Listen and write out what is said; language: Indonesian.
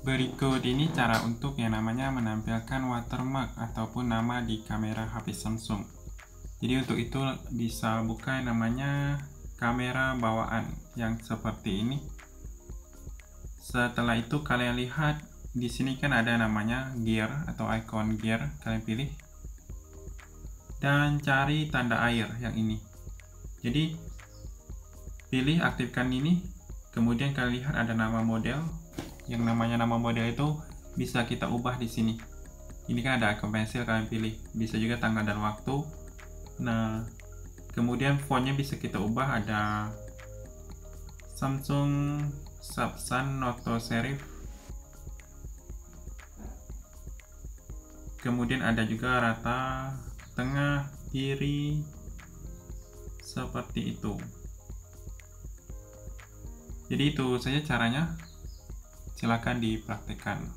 Berikut ini cara untuk yang namanya menampilkan watermark ataupun nama di kamera HP Samsung. Jadi untuk itu bisa buka yang namanya kamera bawaan yang seperti ini. Setelah itu kalian lihat di sini kan ada namanya gear atau icon gear, kalian pilih dan cari tanda air yang ini. Jadi pilih aktifkan ini, kemudian kalian lihat ada nama model, yang namanya nama model itu bisa kita ubah di sini. Ini kan ada icon pensil kalian pilih, bisa juga tanggal dan waktu. Nah, kemudian fontnya bisa kita ubah ada Samsung Subsan Noto Serif. Kemudian ada juga rata, tengah, kiri, seperti itu. Jadi itu saja caranya silakan dipraktekkan